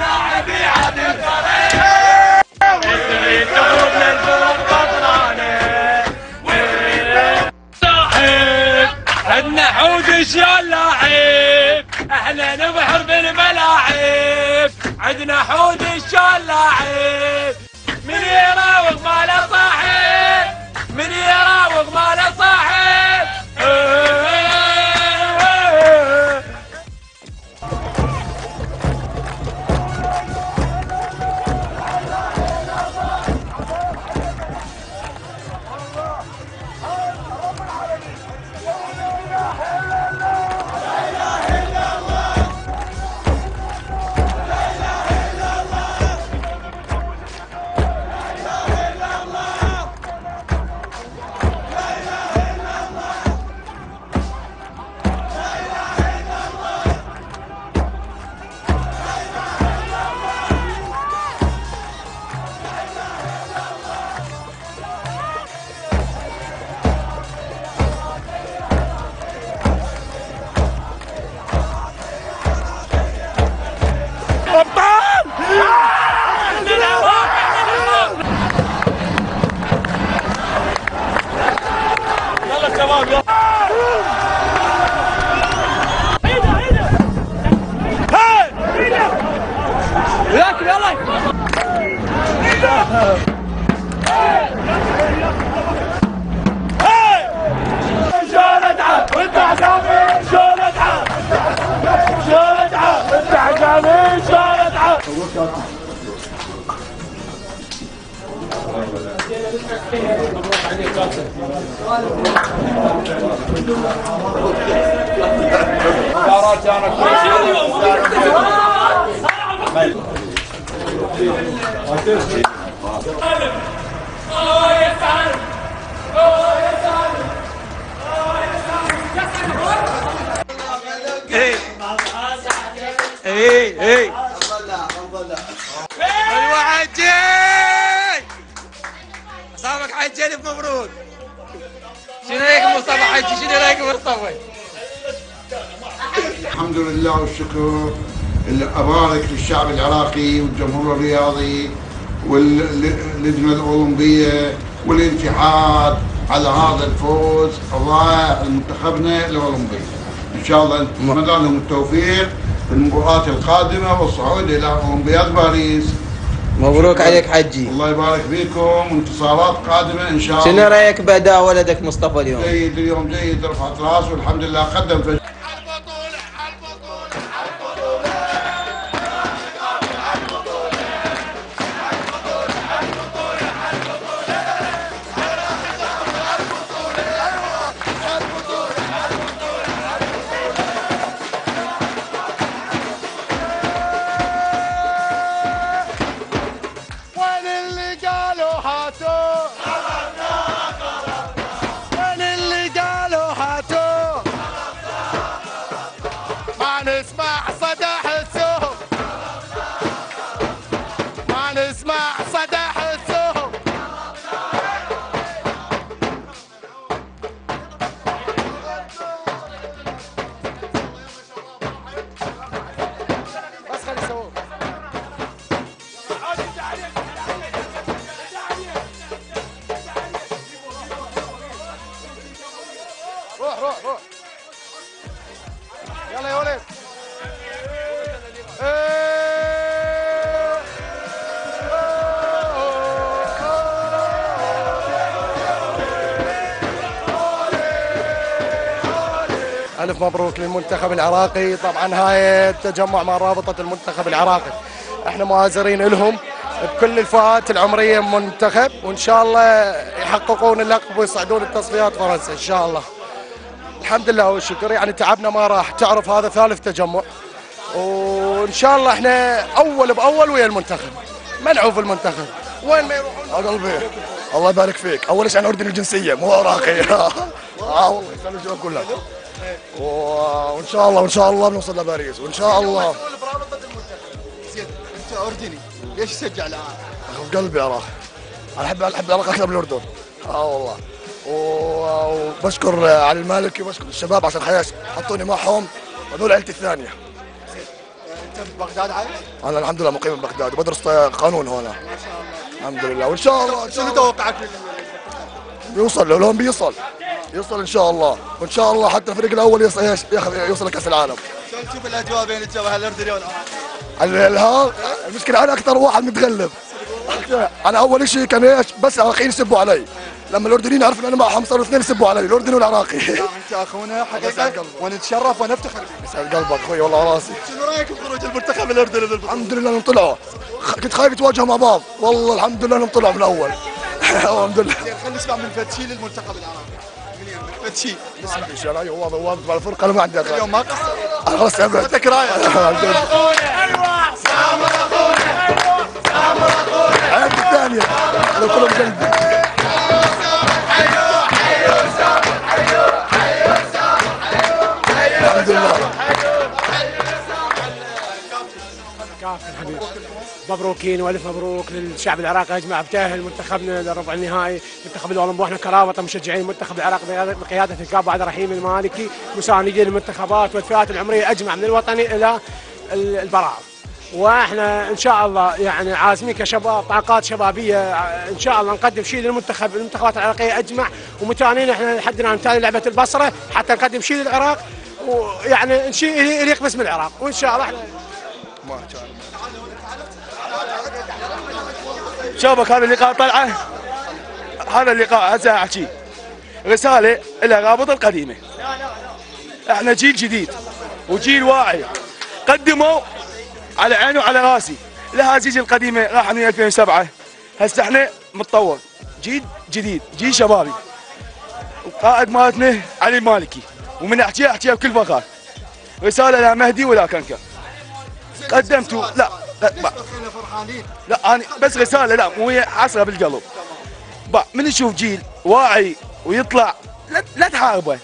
S33: لاعبي عاد الفريق تريد تخرج للفرق بطلانه لاعب عندنا حود شيال لاعب إحنا نبحر بالملاعب. عندنا حود شيال لاعب من يراوغ ما له صاحب؟ من يراوغ ما له صاحب؟ الواحد جاي صابك حاج جلب مبروك شنو
S20: رأيك مصطفى حجي شنو رأيك مصطفى؟
S22: الحمد لله والشكر أبارك للشعب العراقي والجمهور الرياضي واللجنة الأولمبية والاتحاد على هذا الفوز الرائع لمنتخبنا الأولمبي. إن شاء الله نتمنى لهم التوفيق في المباراة القادمة والصعود إلى أولمبياد باريس.
S34: مبروك عليك حجي
S22: الله يبارك فيكم وانتصارات قادمة إن شاء الله.
S34: شنو رأيك باداء ولدك مصطفى اليوم؟
S22: جيد اليوم جيد رفعت راسه والحمد لله قدم في
S35: مبروك للمنتخب العراقي. طبعا هاي التجمع مع رابطة المنتخب العراقي. إحنا مؤازرين لهم بكل الفئات العمرية من منتخب وإن شاء الله يحققون اللقب ويصعدون التصفيات فرنسا إن شاء الله. الحمد لله والشكر. يعني تعبنا ما راح. تعرف هذا ثالث تجمع. وإن شاء الله إحنا أول بأول ويا المنتخب. ما نعوف المنتخب. وين ما يروحون؟ قلبي. الله يبارك فيك. أول شيء أنا اردني الجنسية مو عراقي آه والله. الجو كلها. وإن شاء الله وإن شاء الله بنوصل لباريس وإن شاء الله.
S15: أنت اردني ليش تشجع الآن؟
S22: اخو قلبي اراه أنا احب احب العراق أكثر من الأردن. آه والله. وبشكر علي المالكي وبشكر الشباب عشان حياش حطوني معهم هذول عيلتي الثانية.
S15: أنت في بغداد عايش؟
S22: أنا الحمد لله مقيم ببغداد وبدرس قانون هنا. الحمد لله. وإن شاء الله
S15: شنو توقعك
S22: يوصل لهم بيوصل. يوصل إن شاء الله. وإن شاء الله حتى الفريق الأول ياخ- ياخذ يوصل لكأس العالم.
S15: شلون تشوف الأجواء بين الجبهة الاردني والعراق؟
S22: ال- ال- المشكلة أنا أكثر واحد متغلب. أنا أول شيء كان إيش؟ بس العراقيين يسبوا علي. لما الأردنيين عرفوا إن أنا معهم صاروا اثنين يسبوا علي الاردني والعراقي
S15: أنت أخونا حقيقة ونتشرف ونفتخر. فيك
S22: يسعد قلبك أخوي والله راسي
S15: شنو رأيك بخروج المنتخب الأردني بالبطوله؟
S22: الحمد لله إنهم طلعوا. كنت خايف يتواجهوا مع بعض. والله الحمد لله إنهم طلعوا من الأول. الحمد لله.
S15: خلينا نسمع من فتشي للمنتخب العراقي. منين؟ من فتشي
S22: ان شاء الله واضح واضح مع الفرقه أنا ما عندي
S15: اليوم ما قصر
S22: أنا خلاص
S15: صوتك رايح
S22: حياتي الثانية هذول كلهم قلبي الحمد لله
S33: كافي حبيبي مبروكين والف مبروك للشعب العراقي اجمع بتاهل منتخبنا لربع النهائي منتخب الأولمبي وإحنا كرابطة مشجعين المنتخب العراقي بقياده الكاب عبد الرحيم المالكي مساندين المنتخبات والفئات العمرية أجمع من الوطني إلى ال- البراعم وإحنا إن شاء الله يعني عازمين كشباب طاقات شبابية إن شاء الله نقدم شيء للمنتخب المنتخبات العراقية أجمع ومتانين إحنا لحد الآن نتالي لعبة البصرة حتى نقدم شيء للعراق ويعني شيء يليق باسم العراق وإن شاء الله إحنا
S30: شوفك هذا اللقاء طلعه؟ هذا اللقاء هسه أحكي. رسالة إلى رابطه القديمة. إحنا جيل جديد وجيل واعي. قدموا على عيني وعلى راسي. الهزيج القديمة راح من 2007 هسه إحنا متطور. جيل جديد جيل شبابي. القائد مالتنا علي المالكي. ومن احكيها احكيها بكل فخر رسالة لا مهدي ولا كنكة. قدمتوا لا.
S15: فرحانين؟
S30: لا أنا بس رسالة لا مو هي حسره بالقلب. با من يشوف جيل واعي ويطلع لا, لا تحاربه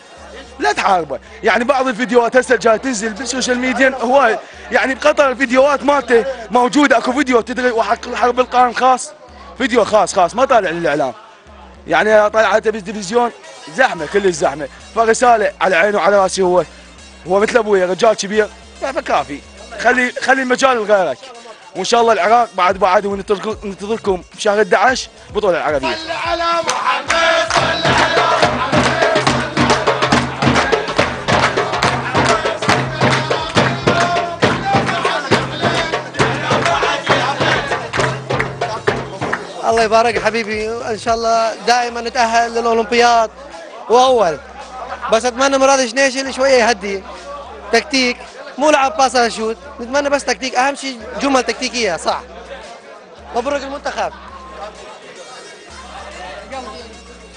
S30: لا تحاربه. يعني بعض الفيديوهات هسه جاي تنزل بالسوشيال ميديا هواي يعني بقطر الفيديوهات مالته موجودة. أكو فيديو تدري وحق حرب القرن خاص؟ فيديو خاص خاص ما طالع للاعلام يعني طلعته بالتلفزيون
S36: زحمة كل زحمه فرسالة على عيني وعلى راسي هو هو مثل ابويا رجال كبير. فكافي. خلي خلي المجال لغيرك. وإن شاء الله العراق بعد بعد وننتظركم بشهر 11 بطولة العربية.
S24: على محمد صل على
S5: الله يبارك حبيبي. إن شاء الله دائما نتأهل للأولمبياد. وأول بس أتمنى مراد شنيشل شوية يهدي. تكتيك. مو لعب pass shoot. نتمنى بس تكتيك أهم شيء جمل تكتيكية صح. مبروك المنتخب.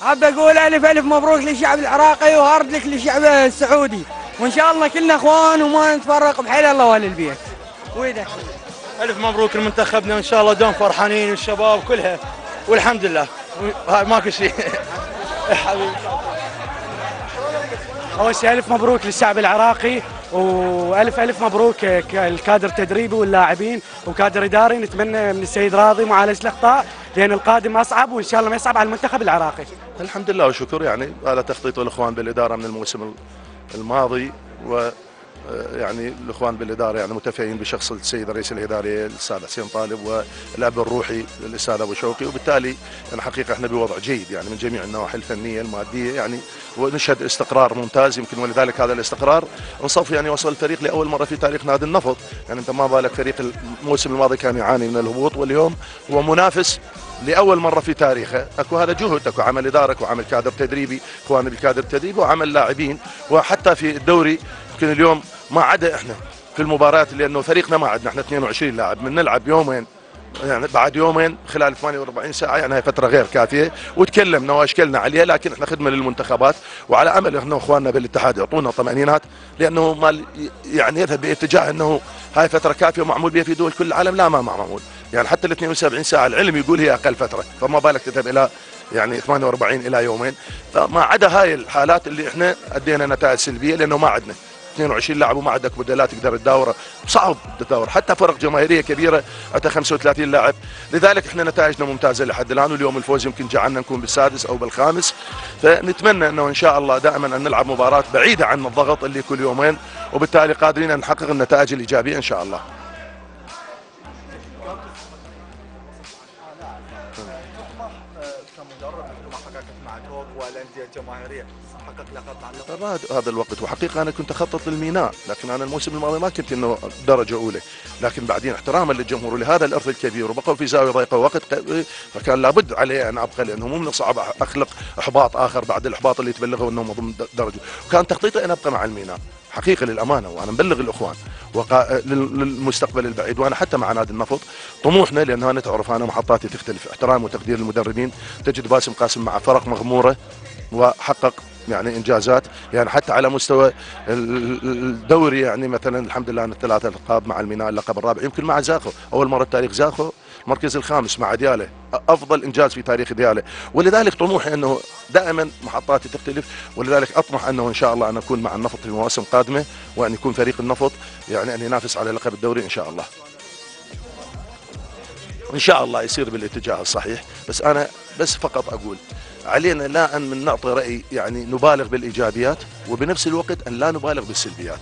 S37: حاب أقول ألف ألف مبروك للشعب العراقي و hard luck للشعب السعودي. وإن شاء الله كلنا إخوان وما نتفرق بحيل الله واهل البيت ويدك
S36: ألف مبروك لمنتخبنا وان شاء الله دوم فرحانين والشباب كلها. والحمد لله. هاي ماكو شيء. حبيبي.
S38: أول شيء ألف مبروك للشعب العراقي وألف ألف مبروك الكادر التدريبي واللاعبين وكادر إداري نتمنى من السيد راضي معالجة الأخطاء لأن القادم أصعب وإن شاء الله ما يصعب على المنتخب العراقي.
S39: الحمد لله وشكر يعني على تخطيط الإخوان بالإدارة من الموسم الماضي و يعني الإخوان بالإدارة يعني متفائلين بشخص السيد الرئيس الإداري الاستاذ حسين طالب والاب الروحي للاستاذ أبو شوقي وبالتالي يعني حقيقة إحنا بوضع جيد يعني من جميع النواحي الفنية المادية يعني ونشهد استقرار ممتاز يمكن ولذلك هذا الاستقرار. انصف يعني وصل الفريق لأول مرة في تاريخ نادي النفط. يعني أنت ما بالك فريق الموسم الماضي كان يعاني من الهبوط واليوم هو منافس لأول مرة في تاريخه. أكو هذا جهد أكو عمل إدارة أكو عمل كادر تدريبي اخواننا بالكادر التدريبي وعمل لاعبين وحتى في الدوري. يمكن اليوم ما عدا إحنا في المباريات لأنه فريقنا ما عندنا إحنا 22 لاعب من نلعب يومين يعني بعد يومين خلال 48 ساعة يعني هي فترة غير كافية وتكلمنا وأشكلنا عليها لكن إحنا خدمة للمنتخبات وعلى أمل إحنا وإخواننا بالاتحاد يعطونا طمأنينات لأنه ما يعني يذهب باتجاه إنه هاي فترة كافية ومعمول بها في دول كل العالم لا ما معمول. يعني حتى ال 72 ساعة العلم يقول هي أقل فترة فما بالك تذهب إلى يعني 48 إلى يومين. فما عدا هاي الحالات اللي إحنا أدينا نتائج سلبية لأنه ما عندنا 22 لاعب وما عندك بدلات تقدر تداوره. صعب تداور. حتى فرق جماهيرية كبيرة عندها 35 لاعب. لذلك إحنا نتائجنا ممتازة لحد الآن واليوم الفوز يمكن جعلنا نكون بالسادس أو بالخامس. فنتمنى إنه إن شاء الله دائما أن نلعب مباراة بعيدة عن الضغط اللي كل يومين وبالتالي قادرين أن نحقق النتائج الإيجابية إن شاء الله.
S36: اللقب
S39: هذا الوقت. وحقيقة أنا كنت أخطط للميناء لكن أنا الموسم الماضي ما كنت إنه درجة أولى. لكن بعدين احتراما للجمهور ولهذا الارث الكبير وبقوا في زاوية ضيقة وقت فكان لابد علي أن أبقى لأنه مو من الصعب أخلق إحباط آخر بعد الإحباط اللي تبلغه إنه ضمن درجة. وكان تخطيطي أن أبقى مع الميناء. حقيقة للأمانة وأنا مبلغ الأخوان وقا... لل- للمستقبل البعيد وأنا حتى مع نادي النفط. طموحنا لأنه أنا تعرف أنا محطاتي تختلف. احترام وتقدير المدربين. تجد باسم قاسم مع فرق مغمورة وحقق يعني إنجازات يعني حتى على مستوى ال- ال- الدوري يعني مثلا الحمد لله أن الثلاثة القاب مع الميناء اللقب الرابع يمكن مع زاخو أول مرة بتاريخ زاخو المركز الخامس مع دياله أفضل إنجاز في تاريخ دياله ولذلك طموحي أنه دائما محطاتي تختلف ولذلك أطمح أنه إن شاء الله أن أكون مع النفط في مواسم قادمة وأن يكون فريق النفط يعني أن ينافس على لقب الدوري إن شاء الله. إن شاء الله يصير بالاتجاه الصحيح بس أنا بس فقط أقول علينا لا أن من نعطي رأي يعني نبالغ بالإيجابيات وبنفس الوقت أن لا نبالغ بالسلبيات.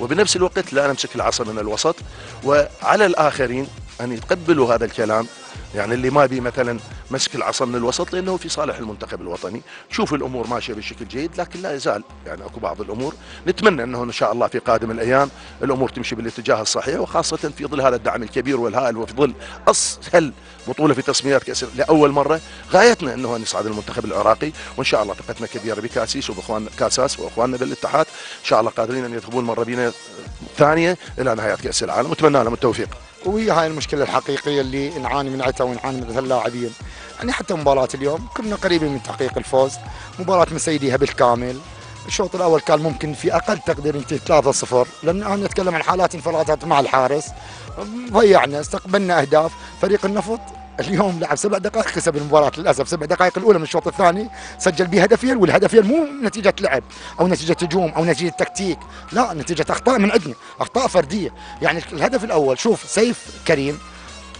S39: وبنفس الوقت لا نمسك العصا من الوسط. وعلى الآخرين أن يتقبلوا هذا الكلام يعني اللي ما بي مثلا مسك العصا من الوسط لأنه في صالح المنتخب الوطني. شوف الأمور ماشية بشكل جيد لكن لا يزال يعني أكو بعض الأمور. نتمنى أنه إن شاء الله في قادم الأيام الأمور تمشي بالاتجاه الصحيح وخاصة في ظل هذا الدعم الكبير والهائل وفي ظل أسهل بطولة في تصفيات كأس لأول مرة. غايتنا أنه نصعد المنتخب العراقي وإن شاء الله ثقتنا كبيرة بكأسيس وبأخوان كاساس وأخواننا بالاتحاد. إن شاء الله قادرين أن يذهبون مرة بينا ثانية إلى نهاية كأس العالم. واتمنى لهم التوفيق.
S40: وهي هاي المشكلة الحقيقية اللي نعاني من عتها ونعاني من اللاعبين يعني حتى مباراة اليوم كنا قريبين من تحقيق الفوز. مباراة مسيديها بالكامل الشوط الأول كان ممكن في أقل تقدير ينتهي 3-0 لأن أنا نتكلم عن حالات انفرادات مع الحارس. ضيعنا استقبلنا أهداف. فريق النفط اليوم لعب سبع دقائق كسب المباراة للأسف. سبع دقائق الأولى من الشوط الثاني. سجل به هدفين والهدفين مو نتيجة لعب أو نتيجة هجوم أو نتيجة تكتيك. لا نتيجة أخطاء من عندنا أخطاء فردية. يعني الهدف الأول شوف سيف كريم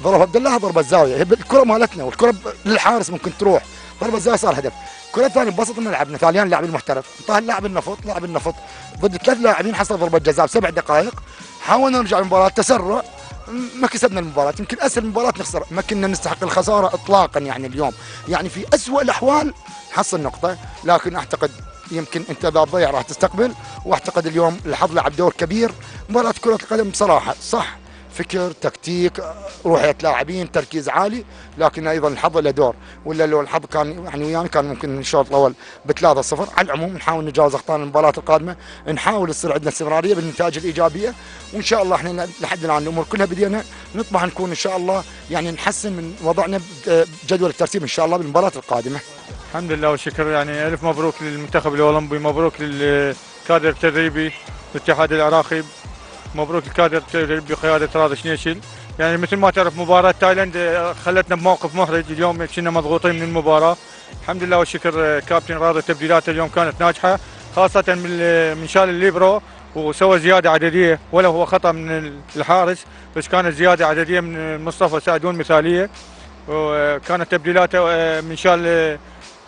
S40: ضرب عبد الله ضربة زاوية. هي الكرة مالتنا والكرة ب- للحارس ممكن تروح. ضربة زاوية صار هدف. الكرة الثانية بسط ملعبنا ثانيا لاعب المحترف. انطاها اللاعب النفط لاعب النفط. ضد ثلاث لاعبين حصل ضربة جزاء بسبع دقائق. حاولنا نرجع المباراة. تسرع. ما كسبنا المباراة. يمكن أسهل مباراة نخسر ما كنا نستحق الخسارة إطلاقا يعني اليوم. يعني في أسوأ الأحوال حصل نقطة لكن أعتقد يمكن أنت إذا تضيع راح تستقبل وأعتقد اليوم الحظ لعب دور كبير. مباراة كرة القدم بصراحة صح فكر تكتيك روحية لاعبين تركيز عالي لكن أيضا الحظ له دور. ولا لو الحظ كان يعني ويانا كان ممكن الشوط الأول ب 3 0 على العموم نحاول نتجاوز أخطاء المباراة القادمة. نحاول يصير عندنا استمرارية بالنتائج الإيجابية. وإن شاء الله إحنا لحد الآن الأمور كلها بدينا. نطمح نكون إن شاء الله يعني نحسن من وضعنا بجدول الترتيب إن شاء الله بالمباراة القادمة.
S41: الحمد لله والشكر. يعني ألف مبروك للمنتخب الأولمبي مبروك للكادر التدريبي الاتحاد العراقي. مبروك الكادر بقياده راضي شنيشل يعني مثل ما تعرف مباراة تايلاند آه، خلتنا بموقف محرج. اليوم كنا مضغوطين من المباراة. الحمد لله والشكر آه، كابتن راضي تبديلاته اليوم كانت ناجحة خاصة من ال- من شال الليبرو وسوى زيادة عددية ولو هو خطأ من الحارس بس كانت زيادة عددية من مصطفى سعدون مثالية. وكانت تبديلاته آه، من شال آه،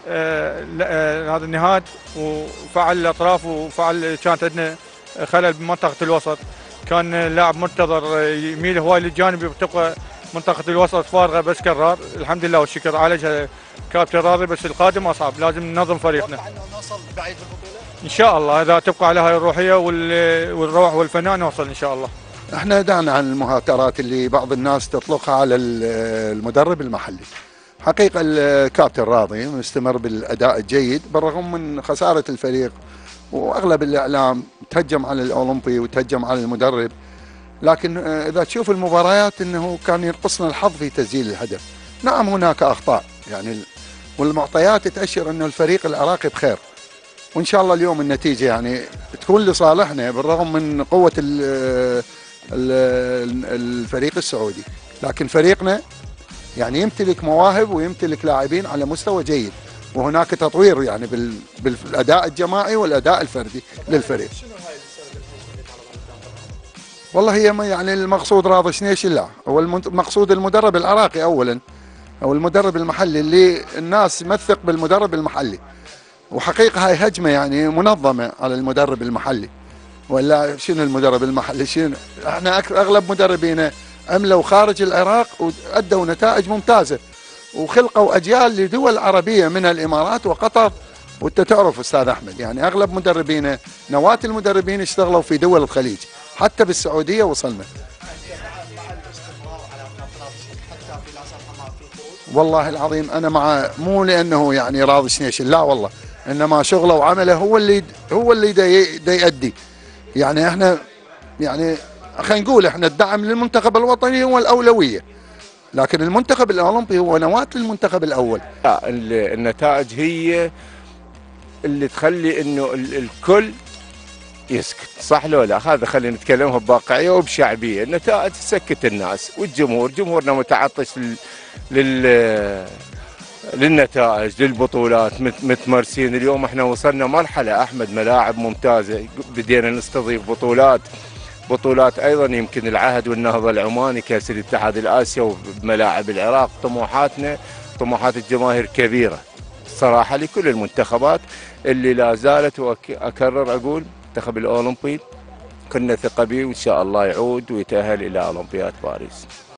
S41: آه، آه، هذا النهاد وفعل الأطراف وفعل كانت عندنا خلل بمنطقة الوسط. كان اللاعب منتظر يميل هواي للجانب وتبقى منطقة الوسط فارغة بس كرار الحمد لله والشكر عالجها كابتن راضي بس القادم أصعب لازم ننظم فريقنا.
S15: نوصل بعيد بالبطوله
S41: إن شاء الله إذا تبقى على هاي الروحية وال- والروح والفنان نوصل إن شاء الله.
S34: إحنا دعنا عن المهاترات اللي بعض الناس تطلقها على ال- المدرب المحلي. حقيقة الكابتن راضي مستمر بالأداء الجيد بالرغم من خسارة الفريق وأغلب الإعلام تهجم على الأولمبي وتهجم على المدرب. لكن آه، إذا تشوف المباريات أنه كان ينقصنا الحظ في تسجيل الهدف. نعم هناك أخطاء. يعني ال- والمعطيات تأشر أنه الفريق العراقي بخير. وإن شاء الله اليوم النتيجة يعني تكون لصالحنا بالرغم من ال- الفريق السعودي. لكن فريقنا يعني يمتلك مواهب ويمتلك لاعبين على مستوى جيد. وهناك تطوير يعني بال- بالأداء الجماعي والأداء الفردي للفريق. والله هي ما يعني المقصود راضي شنيش لا هو المقصود المدرب العراقي اولا. أو المدرب المحلي اللي الناس تثق بالمدرب المحلي. وحقيقة هاي هجمة يعني منظمة على المدرب المحلي. ولا شنو المدرب المحلي؟ شنو؟ إحنا أغلب مدربينا عملوا خارج العراق وأدوا نتائج ممتازة. وخلقوا أجيال لدول عربية من الإمارات وقطر. وأنت تعرف أستاذ أحمد يعني أغلب مدربينا نواة المدربين اشتغلوا في دول الخليج حتى بالسعودية وصلنا. والله العظيم أنا مع مو لأنه يعني راضي شنيشن لا والله إنما شغله وعمله هو اللي هو اللي دا ي- دا يؤدي يعني إحنا يعني خلينا نقول إحنا الدعم للمنتخب الوطني هو الأولوية. لكن المنتخب الأولمبي هو نواة للمنتخب الأول.
S42: لا، ال- النتائج هي اللي تخلي إنه ال- الكل يسكت. صح لو لا؟ هذا خلينا نتكلمها بواقعية وبشعبية. النتائج تسكت الناس والجمهور جمهورنا متعطش لل, لل... للنتائج للبطولات. مت- متمرسين اليوم إحنا وصلنا مرحلة أحمد ملاعب ممتازة. بدينا نستضيف بطولات. بطولات أيضا يمكن العهد والنهضه العماني كأس الاتحاد الاسيوي بملاعب العراق طموحاتنا طموحات الجماهير كبيرة. صراحة لكل المنتخبات اللي لا زالت وأكرر أقول المنتخب الأولمبي كنا ثقة به وإن شاء الله يعود ويتأهل إلى أولمبياد باريس.